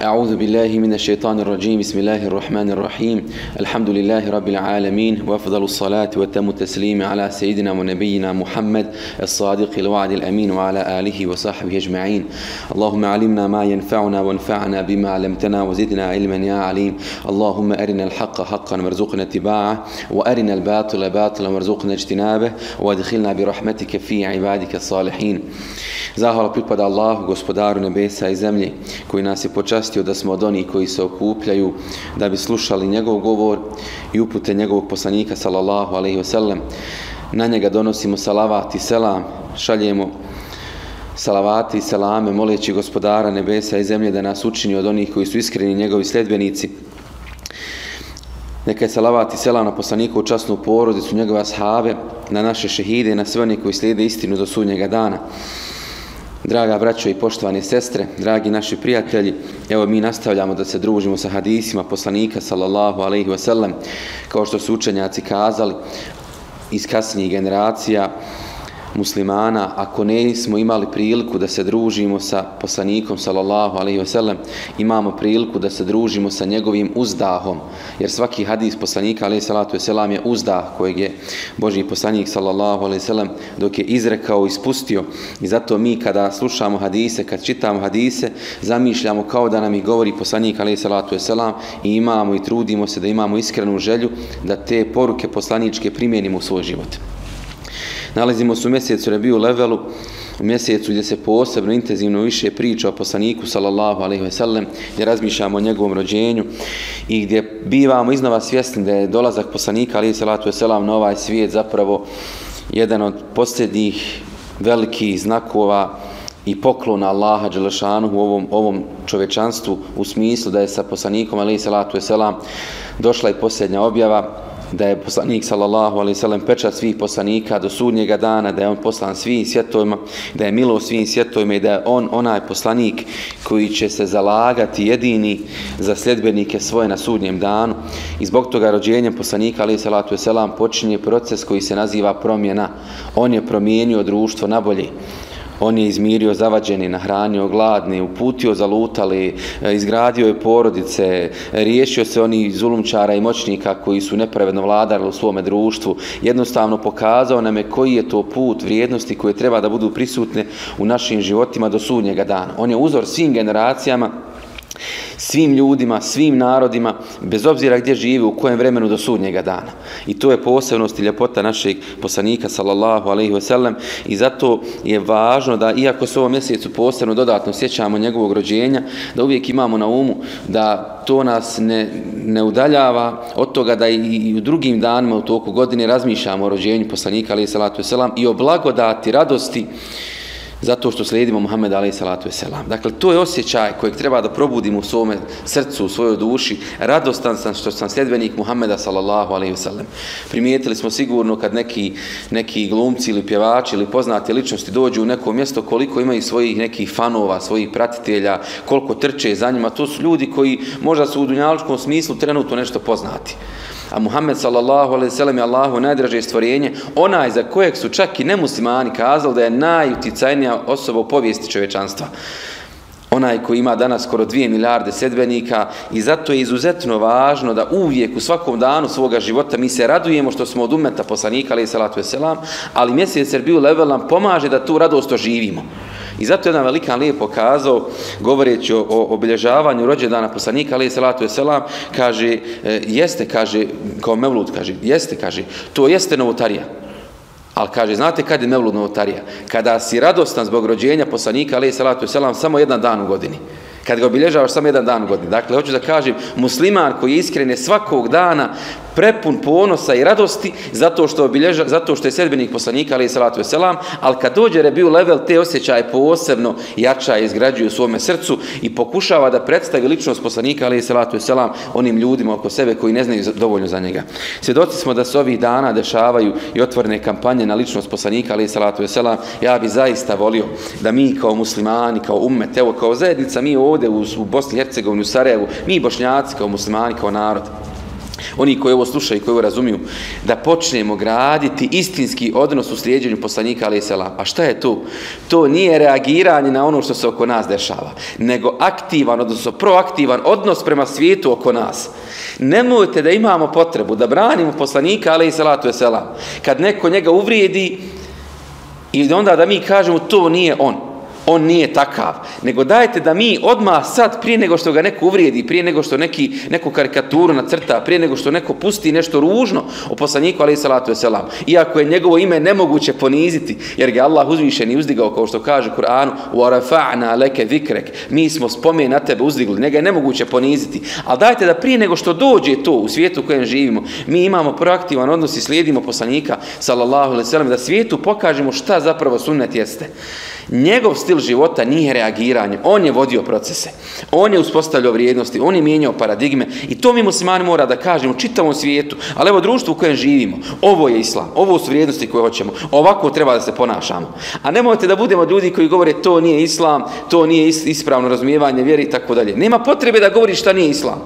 أعوذ بالله من الشيطان الرجيم. بسم الله الرحمن الرحيم. الحمد لله رب العالمين وأفضل الصلاة وتم التسليم على سيدنا ونبينا محمد الصادق الوعد الأمين وعلى آله وصحبه أجمعين. اللهم علمنا ما ينفعنا وانفعنا بما علمتنا وزدنا علما يا عليم. اللهم أرنا الحق حقا وارزقنا اتباعه وأرنا الباطل باطلا وارزقنا اجتنابه وادخلنا برحمتك في عبادك الصالحين. Zahvala pripada Allahu, gospodaru nebesa i zemlje, koji nas je počastio da smo od onih koji se okupljaju da bi slušali njegov govor i upute njegovog poslanika, sallallahu alaihi wasallam. Na njega donosimo salavat i selam, šaljemo salavati i selame, moleći gospodara nebesa i zemlje da nas učini od onih koji su iskreni njegovi sljedbenici. Neka je salavat i selam na poslaniku u časnu porodicu, njegove ashave, na naše šehide i na sve one koji slijede istinu do sudnjega dana. Draga braćo i poštovane sestre, dragi naši prijatelji, evo mi nastavljamo da se družimo sa hadisima poslanika sallallahu alaihi wasallam, kao što su učenjaci kazali iz kasnijih generacija, muslimana, ako ne smo imali priliku da se družimo sa poslanikom sallallahu alaihi wasallam, imamo priliku da se družimo sa njegovim uzdahom, jer svaki hadis poslanika alaihi salatu wasallam je uzdah kojeg je Boži poslanik sallallahu alaihi wasallam dok je izrekao i spustio i zato mi kada slušamo hadise, kad čitamo hadise, zamišljamo kao da nam ih govori poslanik alaihi salatu wasallam i imamo i trudimo se da imamo iskrenu želju da te poruke poslaničke primijenimo u svoj život. Nalazimo se u mjesecu Rebiju Levelu, u mjesecu gdje se posebno intenzivno više priča o poslaniku sallallahu alaihi ve sellem, gdje razmišljamo o njegovom rođenju i gdje bivamo iznova svjesni da je dolazak poslanika alaihi salatu ve selam na ovaj svijet zapravo jedan od posljednjih velikih znakova i poklona Allaha Đelešanu u ovom, ovom čovečanstvu u smislu da je sa poslanikom alaihi salatu selam došla i posljednja objava da je poslanik sallallahu alejhi ve sellem pečat svih poslanika do sudnjega dana, da je on poslan svim svjetovima, da je milo svim svjetovima i da je on onaj poslanik koji će se zalagati jedini za sljedbenike svoje na sudnjem danu. I zbog toga rođenjem poslanika alejhi salatu selam počinje proces koji se naziva promjena. On je promijenio društvo na bolje. On je izmirio zavađeni, nahranio gladni, uputio zalutali, izgradio je porodice, riješio se oni zulumčara i moćnika koji su nepravedno vladali u svome društvu. Jednostavno pokazao nam je koji je to put vrijednosti koje treba da budu prisutne u našim životima do sudnjega dana. On je uzor svim generacijama svim ljudima, svim narodima, bez obzira gdje žive, u kojem vremenu do sudnjega dana. I to je posebnost i ljepota našeg poslanika, sallallahu alaihi ve sellem, i zato je važno da, iako se ovom mjesecu posebno dodatno sjećamo njegovog rođenja, da uvijek imamo na umu da to nas ne, ne udaljava od toga da i, i u drugim danima u toku godine razmišljamo o rođenju poslanika, alaihi salatu ve sellem, i o blagodati, radosti, zato što slijedimo Muhammed alaih salatu wasalam. Dakle, to je osjećaj kojeg treba da probudimo u svome srcu, u svojoj duši. Radostan sam što sam sljedbenik Muhammeda sallallahu alaihi wasalam. Primijetili smo sigurno kad neki, neki glumci ili pjevači ili poznate ličnosti dođu u neko mjesto koliko imaju svojih nekih fanova, svojih pratitelja, koliko trče za njima. To su ljudi koji možda su u dunjaličkom smislu trenutno nešto poznati a Muhammed sallallahu alejhi ve sellem je Allahu najdraže stvorenje, onaj za kojeg su čak i nemuslimani kazali da je najuticajnija osoba u povijesti čovječanstva. Onaj koji ima danas skoro 2 milijarde sedbenika i zato je izuzetno važno da uvijek u svakom danu svoga života mi se radujemo što smo od umeta poslanika alejhi salatu ve selam, ali mjesec Serbiju level nam pomaže da tu radost oživimo. I zato je jedan velikan lijep pokazao, govoreći o, obilježavanju rođendana poslanika, ali salatu selam, kaže, e, jeste, kaže, kao Mevlud, kaže, jeste, kaže, to jeste novotarija. Ali kaže, znate kad je Mevlud novotarija? Kada si radostan zbog rođenja poslanika, ali salatu selam, samo jedan dan u godini kad ga obilježavaš samo jedan dan u godini. Dakle, hoću da kažem, musliman koji je iskren je svakog dana prepun ponosa i radosti zato što obilježa, zato što je sedbenik poslanika ali salatu selam, al kad dođe Rebiju level te osjećaje posebno jača i izgrađuje u svome srcu i pokušava da predstavi ličnost poslanika ali salatu selam onim ljudima oko sebe koji ne znaju dovoljno za njega. Svjedoci smo da se ovih dana dešavaju i otvorene kampanje na ličnost poslanika ali salatu selam. Ja bi zaista volio da mi kao muslimani, kao ummet, evo kao zajednica mi ovde u, u Bosni i Hercegovini, u Sarajevu, mi bošnjaci kao muslimani, kao narod, oni koji ovo slušaju i koji ovo razumiju, da počnemo graditi istinski odnos u slijedjenju poslanika alaih salam. A šta je tu? To nije reagiranje na ono što se oko nas dešava, nego aktivan, odnosno proaktivan odnos prema svijetu oko nas. Nemojte da imamo potrebu da branimo poslanika alaih salatu selam. Kad neko njega uvrijedi i onda da mi kažemo to nije on on nije takav. Nego dajte da mi odmah sad, prije nego što ga neko uvrijedi, prije nego što neki, neku karikaturu nacrta, prije nego što neko pusti nešto ružno o poslaniku, ali salatu selam. Iako je njegovo ime nemoguće poniziti, jer ga Allah uzvišen i uzdigao, kao što kaže u Kur'anu, وَرَفَعْنَا leke vikrek, mi smo spomen na tebe uzdigli, njega je nemoguće poniziti. Ali dajte da prije nego što dođe to u svijetu u kojem živimo, mi imamo proaktivan odnos i slijedimo poslanika, sallallahu alaihi sallam, da svijetu pokažemo šta zapravo sunnet jeste. Njegov stil života nije reagiranje. On je vodio procese. On je uspostavljao vrijednosti. On je mijenjao paradigme. I to mi muslimani mora da kažemo čitavom svijetu. Ali evo društvu u kojem živimo. Ovo je islam. Ovo su vrijednosti koje hoćemo. Ovako treba da se ponašamo. A nemojte da budemo ljudi koji govore to nije islam, to nije ispravno razumijevanje vjeri i tako dalje. Nema potrebe da govoriš šta nije islam.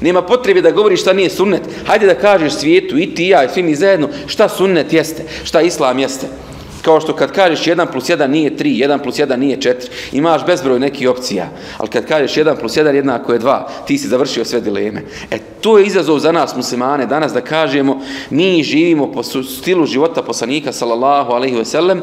Nema potrebe da govoriš šta nije sunnet. Hajde da kažeš svijetu i ti ja i svi mi zajedno šta sunnet jeste, šta islam jeste kao što kad kažeš 1 plus 1 nije 3, 1 plus 1 nije 4, imaš bezbroj nekih opcija, ali kad kažeš 1 plus 1 jednako je 2, ti si završio sve dileme. E, to je izazov za nas muslimane danas da kažemo mi živimo po stilu života poslanika sallallahu alaihi ve sellem,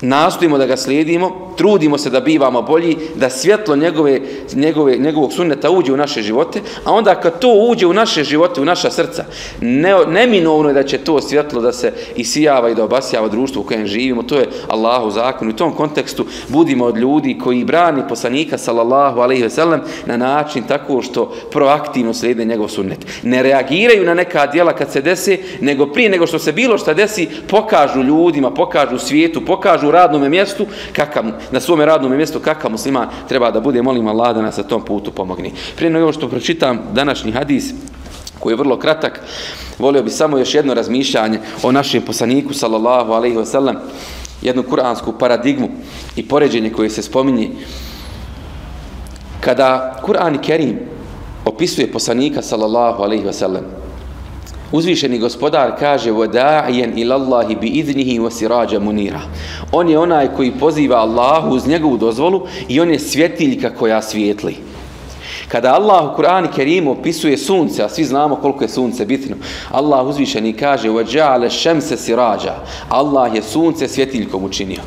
nastojimo da ga slijedimo, trudimo se da bivamo bolji, da svjetlo njegove, njegove, njegovog sunneta uđe u naše živote, a onda kad to uđe u naše živote, u naša srca, ne, neminovno je da će to svjetlo da se isijava i da obasjava društvo u kojem živimo, to je Allahu zakon. U tom kontekstu budimo od ljudi koji brani poslanika sallallahu alaihi ve sellem na način tako što proaktivno slijede njegov sunnet. Ne reagiraju na neka djela kad se desi, nego prije nego što se bilo šta desi, pokažu ljudima, pokažu svijetu, pokažu radnom mjestu, kakav, na svom radnom mjestu kakav musliman treba da bude, molim Allah da nas na tom putu pomogni. Prije nego što pročitam današnji hadis, koji je vrlo kratak, volio bi samo još jedno razmišljanje o našem poslaniku, sallallahu alaihi wa sallam, jednu kuransku paradigmu i poređenje koje se spominje. Kada Kur'an i Kerim opisuje poslanika, sallallahu alaihi wa sallam, Uzvišeni gospodar kaže وَدَاعِيًا إِلَى اللَّهِ بِإِذْنِهِ وَسِرَاجَ munira. On je onaj koji poziva Allahu uz njegovu dozvolu i on je svjetiljka koja svijetli. Kada Allah u Kur'anu Kerimu opisuje sunce, a svi znamo koliko je sunce bitno, Allah uzvišeni kaže وَجَعَلَ شَمْسَ سِرَاجَ Allah je sunce svjetiljkom učinio.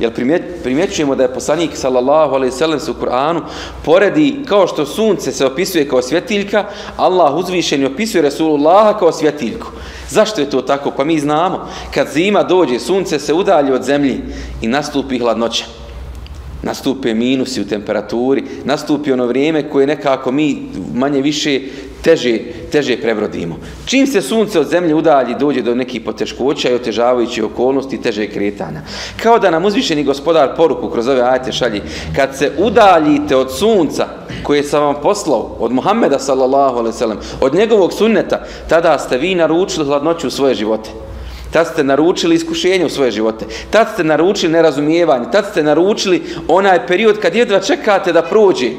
Jer primjećujemo da je poslanik sallallahu alejhi ve sellem u Kur'anu poredi kao što sunce se opisuje kao svjetiljka, Allah uzvišeni opisuje Resulullaha kao svjetiljku. Zašto je to tako? Pa mi znamo, kad zima dođe, sunce se udalji od zemlji i nastupi hladnoća. Nastupe minusi u temperaturi, nastupi ono vrijeme koje nekako mi manje više teže, teže prebrodimo. Čim se sunce od zemlje udalji, dođe do nekih poteškoća i otežavajući okolnosti teže kretanja. Kao da nam uzvišeni gospodar poruku kroz ove ajte šalji, kad se udaljite od sunca koje sam vam poslao, od Muhammeda sallallahu alaihi od njegovog sunneta, tada ste vi naručili hladnoću u svoje živote. Tad ste naručili iskušenje u svoje živote. Tad ste naručili nerazumijevanje. Tad ste naručili onaj period kad jedva čekate da prođe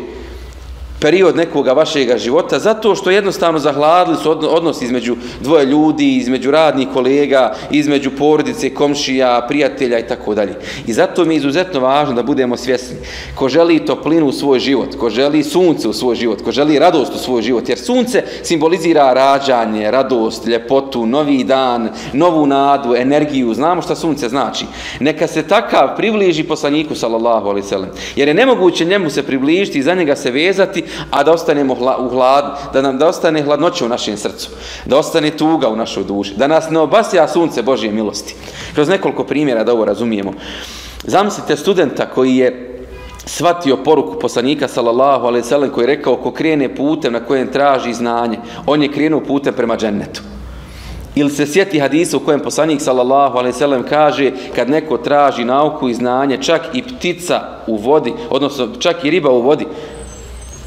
period nekoga vašeg života zato što jednostavno zahladili su odnos između dvoje ljudi, između radnih kolega, između porodice, komšija, prijatelja i tako dalje. I zato mi je izuzetno važno da budemo svjesni. Ko želi toplinu u svoj život, ko želi sunce u svoj život, ko želi radost u svoj život, jer sunce simbolizira rađanje, radost, ljepotu, novi dan, novu nadu, energiju. Znamo šta sunce znači. Neka se takav približi poslaniku sallallahu sallam. Jer je nemoguće njemu se približiti i za njega se vezati a da ostanemo u hlad, da nam da ostane hladnoća u našem srcu, da ostane tuga u našoj duši, da nas ne obasja sunce Božje milosti. Kroz nekoliko primjera da ovo razumijemo. Zamislite studenta koji je shvatio poruku poslanika sallallahu alejhi ve sellem koji je rekao ko krene putem na kojem traži znanje, on je krenuo putem prema džennetu. Ili se sjeti hadisa u kojem poslanik sallallahu alejhi ve sellem kaže kad neko traži nauku i znanje, čak i ptica u vodi, odnosno čak i riba u vodi,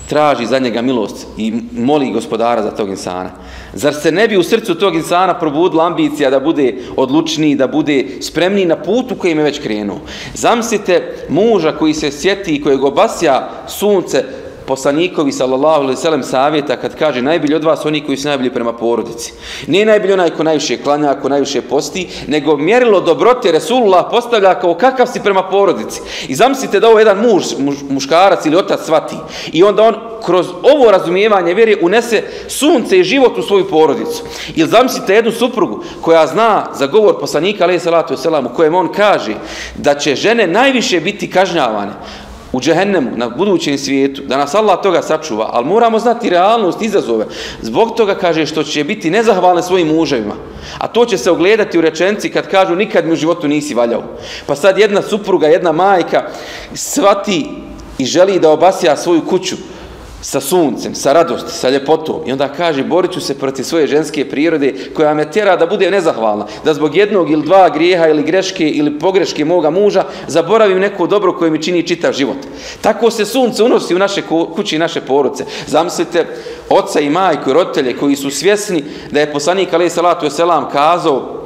traži za njega milost i moli gospodara za tog insana. Zar se ne bi u srcu tog insana probudila ambicija da bude odlučniji, da bude spremniji na putu kojim je već krenuo? Zamislite muža koji se sjeti i kojeg obasja sunce poslanikovi sallallahu alejhi ve sellem savjeta kad kaže najbolji od vas oni koji su najbolji prema porodici. Nije najbolji onaj ko najviše klanja, ko najviše posti, nego mjerilo dobrote Resulullah postavlja kao kakav si prema porodici. I zamislite da ovo jedan muž, muž muškarac ili otac svati i onda on kroz ovo razumijevanje vjere unese sunce i život u svoju porodicu. Ili zamislite jednu suprugu koja zna za govor poslanika alejhi salatu u kojem on kaže da će žene najviše biti kažnjavane u džehennemu, na budućem svijetu, da nas Allah toga sačuva, ali moramo znati realnost, izazove. Zbog toga kaže što će biti nezahvalne svojim muževima. A to će se ogledati u rečenci kad kažu nikad mi u životu nisi valjao. Pa sad jedna supruga, jedna majka svati i želi da obasja svoju kuću sa suncem, sa radosti, sa ljepotom. I onda kaže, borit ću se protiv svoje ženske prirode koja me tjera da bude nezahvalna. Da zbog jednog ili dva grijeha ili greške ili pogreške moga muža zaboravim neko dobro koje mi čini čitav život. Tako se sunce unosi u naše kući i naše poruce. Zamislite oca i majku i roditelje koji su svjesni da je poslanik alaih salatu wasalam kazao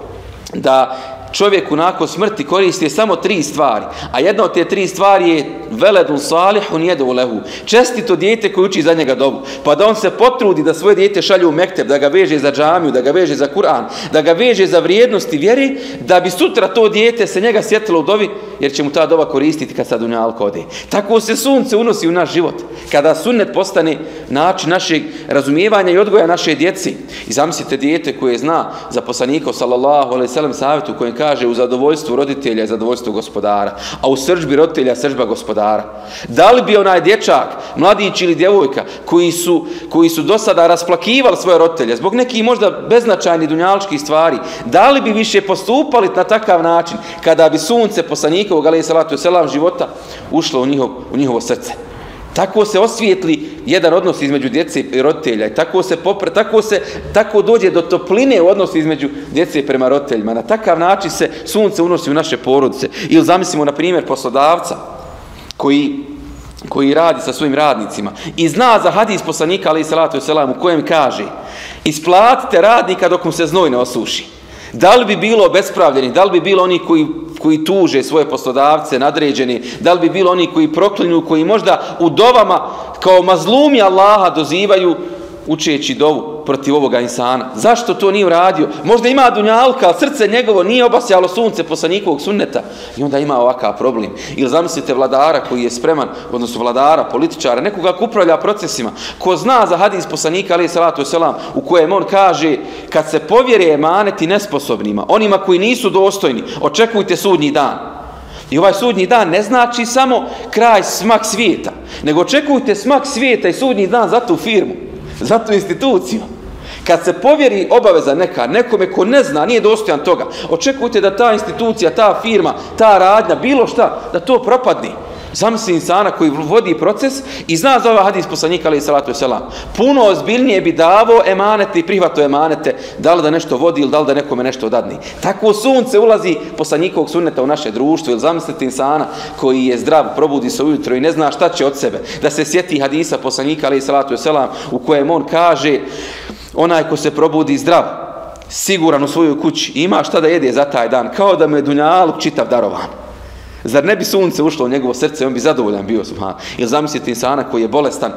da čovjeku nakon smrti koristi samo tri stvari. A jedna od te tri stvari je veledun salihun jedu lehu. Čestito dijete koji uči za njega dobu. Pa da on se potrudi da svoje dijete šalje u mekteb, da ga veže za džamiju, da ga veže za Kur'an, da ga veže za vrijednosti vjeri, da bi sutra to dijete se njega sjetilo u dobi, jer će mu ta doba koristiti kad sad u njalko ode. Tako se sunce unosi u naš život. Kada sunnet postane način našeg razumijevanja i odgoja naše djeci. I zamislite dijete koje zna za poslanika sallallahu alaihi sallam savjetu kojem kaže u zadovoljstvu roditelja i zadovoljstvu gospodara, a u sržbi roditelja sržba gospodara. Da li bi onaj dječak, mladić ili djevojka koji su, koji su do sada rasplakivali svoje roditelje zbog nekih možda beznačajnih dunjaličkih stvari, da li bi više postupali na takav način kada bi sunce poslanikovog alaihi salatu selam života ušlo u, njihov, u njihovo srce? Tako se osvijetli jedan odnos između djece i roditelja i tako se popre, tako se tako dođe do topline u odnosu između djece prema roditeljima. Na takav način se sunce unosi u naše porodice. Ili zamislimo na primjer poslodavca koji koji radi sa svojim radnicima i zna za hadis poslanika ali salatu selam u kojem kaže isplatite radnika dok mu se znoj ne osuši. Da li bi bilo bespravljeni, da li bi bilo oni koji koji tuže svoje poslodavce, nadređeni, da li bi bilo oni koji proklinju, koji možda u dovama kao mazlumi Allaha dozivaju učeći dovu protiv ovoga insana. Zašto to nije uradio? Možda ima dunjalka, ali srce njegovo nije obasjalo sunce posle njihovog sunneta. I onda ima ovakav problem. Ili zamislite vladara koji je spreman, odnosno vladara, političara, nekoga ko upravlja procesima, ko zna za hadis poslanika, ali salatu selam, u kojem on kaže, kad se povjere emaneti nesposobnima, onima koji nisu dostojni, očekujte sudnji dan. I ovaj sudnji dan ne znači samo kraj smak svijeta, nego očekujte smak svijeta i sudnji dan za tu firmu za tu instituciju. Kad se povjeri obaveza neka, nekome ko ne zna, nije dostojan toga, očekujte da ta institucija, ta firma, ta radnja, bilo šta, da to propadne. Zamisli insana koji vodi proces i zna za ovaj hadis poslanika ali salatu i selam. Puno ozbiljnije bi davo emanete i prihvato emanete da li da nešto vodi ili da li da nekome nešto dadni. Tako sunce ulazi poslanikovog sunneta u naše društvo ili zamislite insana koji je zdrav, probudi se ujutro i ne zna šta će od sebe. Da se sjeti hadisa poslanika ali salatu i selam u kojem on kaže onaj ko se probudi zdrav, siguran u svojoj kući, ima šta da jede za taj dan, kao da mu je dunjaluk čitav darovan. Zar ne bi sunce ušlo u njegovo srce, on bi zadovoljan bio. Subhan. Ili zamislite insana koji je bolestan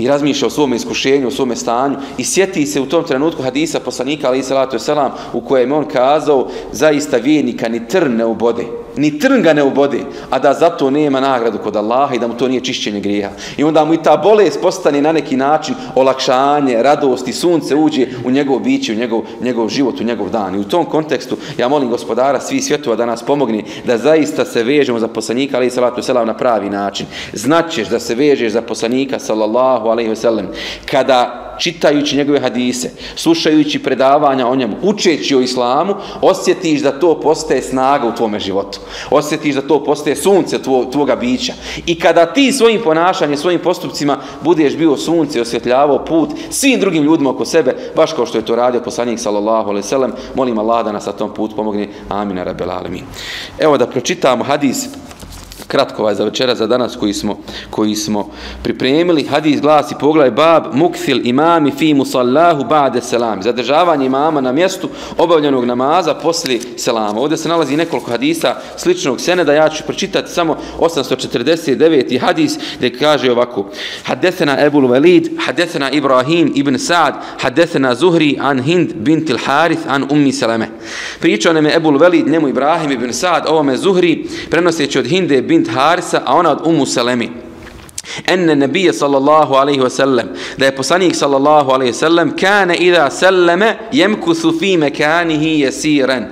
i razmišlja o svom iskušenju, o svom stanju i sjeti se u tom trenutku hadisa poslanika ali salatu selam u kojem on kazao zaista vijenika ni trn ne ubode ni trn ga ne ubode, a da zato nema nagradu kod Allaha i da mu to nije čišćenje grijeha. I onda mu i ta bolest postane na neki način olakšanje, radost i sunce uđe u njegov biće, u njegov, njegov život, u njegov dan. I u tom kontekstu ja molim gospodara svi svjetova da nas pomogne da zaista se vežemo za poslanika ali salatu selam na pravi način. Znaćeš da se vežeš za poslanika sallallahu alejhi ve sellem kada čitajući njegove hadise, slušajući predavanja o njemu, učeći o islamu, osjetiš da to postaje snaga u tvome životu. Osjetiš da to postaje sunce tvo, tvoga bića. I kada ti svojim ponašanjem, svojim postupcima budeš bio sunce osvjetljavao put svim drugim ljudima oko sebe, baš kao što je to radio poslanik sallallahu sallam, molim Allah da nas na tom put pomogne. Amin. Evo da pročitamo hadis kratko ovaj za večera za danas koji smo, koji smo pripremili. Hadis glasi pogledaj bab mukthil imami fi musallahu ba'de selam. Zadržavanje imama na mjestu obavljenog namaza poslije selama. Ovdje se nalazi nekoliko hadisa sličnog seneda. Ja ću pročitati samo 849. hadis gdje kaže ovako. Hadesena Ebul Velid, hadesena Ibrahim ibn Sa'd, hadesena Zuhri an Hind bint il Harith an Ummi Salame. Pričao nam je Ebul Velid, njemu Ibrahim ibn Sa'd, ovome Zuhri, prenoseći od Hinde bint Harisa, a ona od Umu Selemi. Enne nebije sallallahu alaihi wasallam, da je poslanik sallallahu alaihi wasallam, kane idha selleme jemkusu fi mekanihi jesiren.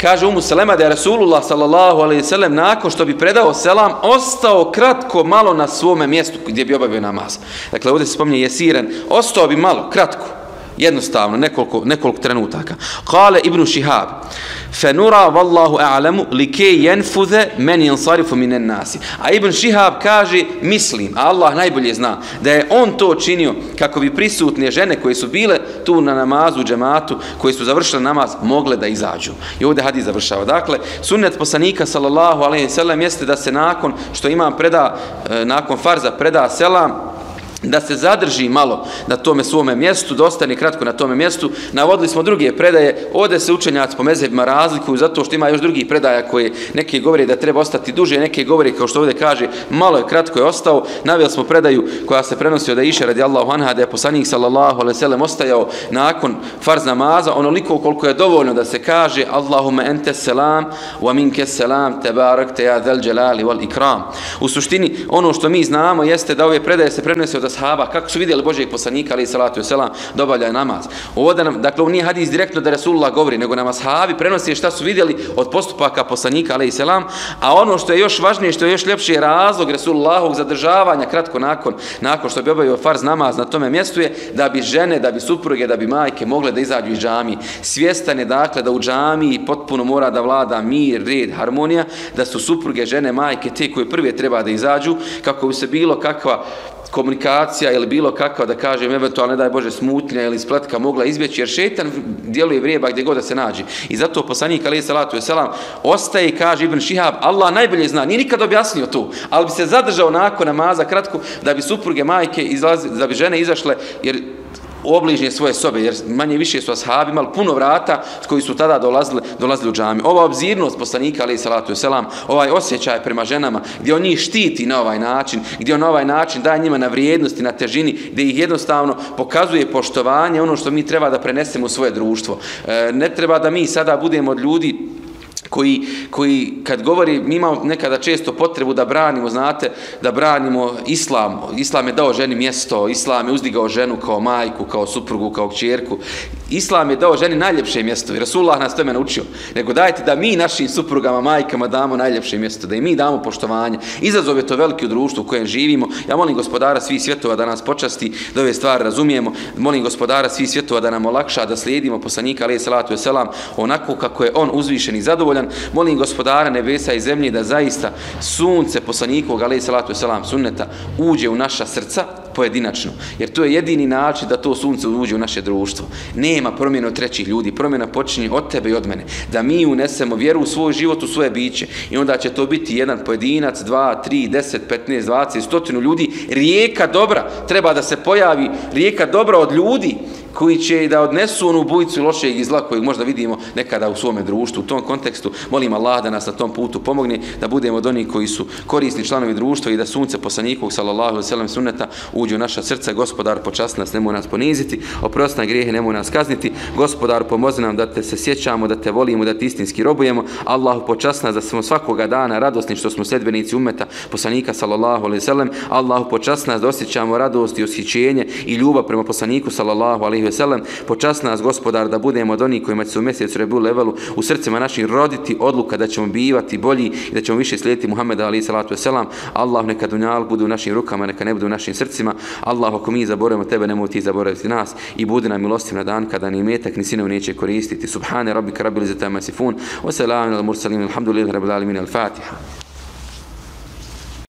Kaže Umu Selema da je Rasulullah sallallahu alaihi wasallam nakon što bi predao selam ostao kratko malo na svome mjestu gdje bi obavio namaz. Dakle ovdje se spominje jesiren, ostao bi malo, kratko jednostavno nekoliko nekoliko trenutaka. Qala ibn shihab fanura wallahu a'lamu likay yanfudha man yansarifu min an-nas a ibn shihab kaže mislim Allah najbolje zna da je on to činio kako bi prisutne žene koje su bile tu na namazu džematu koje su završile namaz mogle da izađu. I ovdje hadis završava. Dakle sunnet poslanika sallallahu alejhi ve sellem jeste da se nakon što imam preda nakon farza preda selam da se zadrži malo na tome svome mjestu, da ostane kratko na tome mjestu. Navodili smo druge predaje, ovdje se učenjaci po mezebima razlikuju zato što ima još drugih predaja koje neke govore da treba ostati duže, neke govore kao što ovdje kaže malo je kratko je ostao. Navijeli smo predaju koja se prenosi Aisha radi Allahu anha da je poslanik sallallahu alaihi sallam ostajao nakon farz namaza onoliko koliko je dovoljno da se kaže Allahumma ente selam wa minke selam tebarak te ja del dželali wal ikram. U suštini ono što mi znamo jeste da ove predaje se prenose od ashaba, kako su vidjeli Božijeg poslanika, ali i salatu selam, da namaz. Dakle, ovo nije hadis direktno da Rasulullah govori, nego nam ashabi prenosi šta su vidjeli od postupaka poslanika, ali i a ono što je još važnije, što je još ljepši je razlog Rasulullahovog zadržavanja kratko nakon, nakon što bi obavio farz namaz na tome mjestu je da bi žene, da bi supruge, da bi majke mogle da izađu iz džami. Svjestan je dakle da u džami potpuno mora da vlada mir, red, harmonija, da su supruge, žene, majke te koje prve treba da izađu, kako bi se bilo kakva komunikacija ili bilo kakva, da kažem, eventualno, ne daj Bože, smutnja ili spletka mogla izbjeći, jer šetan djeluje vrijeba gdje god da se nađe. I zato poslanik, alaih salatu i selam, ostaje i kaže Ibn Šihab, Allah najbolje zna, nije nikad objasnio tu, ali bi se zadržao nakon namaza kratko, da bi supruge, majke, izlazi, da bi žene izašle, jer obližnje svoje sobe, jer manje više su ashabi imali puno vrata koji su tada dolazili, dolazili u džami. Ova obzirnost poslanika, ali salatu selam, ovaj osjećaj prema ženama, gdje on njih štiti na ovaj način, gdje on na ovaj način daje njima na vrijednosti, na težini, gdje ih jednostavno pokazuje poštovanje, ono što mi treba da prenesemo u svoje društvo. E, ne treba da mi sada budemo od ljudi koji, koji kad govori, mi imamo nekada često potrebu da branimo, znate, da branimo islam. Islam je dao ženi mjesto, islam je uzdigao ženu kao majku, kao suprugu, kao kćerku. Islam je dao ženi najljepše mjesto i Rasulullah nas tome naučio. Nego dajte da mi našim suprugama, majkama damo najljepše mjesto, da i mi damo poštovanje. Izazov je to veliki u društvu u kojem živimo. Ja molim gospodara svih svjetova da nas počasti, da ove stvari razumijemo. Molim gospodara svih svjetova da nam olakša, da slijedimo poslanika, alaih salatu wasalam, onako kako je on uzvišen i zadovoljan. Molim gospodara nebesa i zemlje da zaista sunce poslanikog, alaih salatu wasalam, sunneta, uđe u naša srca, pojedinačno. Jer to je jedini način da to sunce uđe u naše društvo. Nema promjene od trećih ljudi. Promjena počinje od tebe i od mene. Da mi unesemo vjeru u svoj život, u svoje biće. I onda će to biti jedan pojedinac, dva, tri, deset, petnaest, dvacet, stotinu ljudi. Rijeka dobra treba da se pojavi. Rijeka dobra od ljudi koji će da odnesu onu bujicu lošeg i zla kojeg možda vidimo nekada u svome društvu. U tom kontekstu molim Allah da nas na tom putu pomogne, da budemo od onih koji su korisni članovi društva i da sunce poslanikog sallallahu alaihi sallam sunneta uđe u naša srca. Gospodar počasti nas, nemoj nas poniziti, oprosti na grijehe, nemoj nas kazniti. Gospodar pomozi nam da te se sjećamo, da te volimo, da te istinski robujemo. Allahu počasti nas da smo svakoga dana radosni što smo sedbenici umeta poslanika sallallahu alaihi sallam. Allahu počasti nas da osjećamo radost i osjećenje i ljubav prema poslaniku sallallahu alaihi ve sellem počast nas gospodar da budemo od onih kojima će se u mjesecu Rebul levelu u srcima našim roditi odluka da ćemo bivati bolji i da ćemo više slijediti Muhammeda alaihi salatu wasalam Allah neka dunjal bude u našim rukama neka ne bude u našim srcima. Allah ako mi zaboravimo tebe nemoj ti zaboraviti nas i bude nam milostiv na dan kada ni metak ni sinovi neće koristiti. Subhane rabbika rabbil izzati amma yasifun wa salamun al mursalin alhamdulillahi rabbil alamin al fatiha